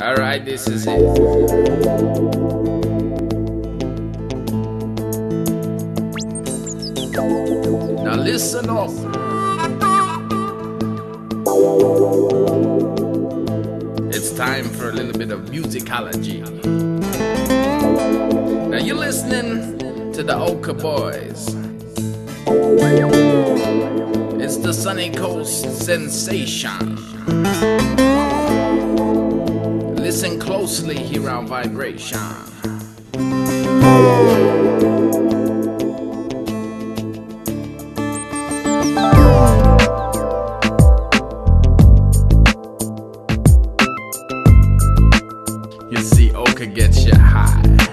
Alright, this is it. Now listen up. It's time for a little bit of musicology. Now you're listening to the Oka Boys. It's the Sunny Coast sensation mostly here on vibration. You see, Oka gets you high.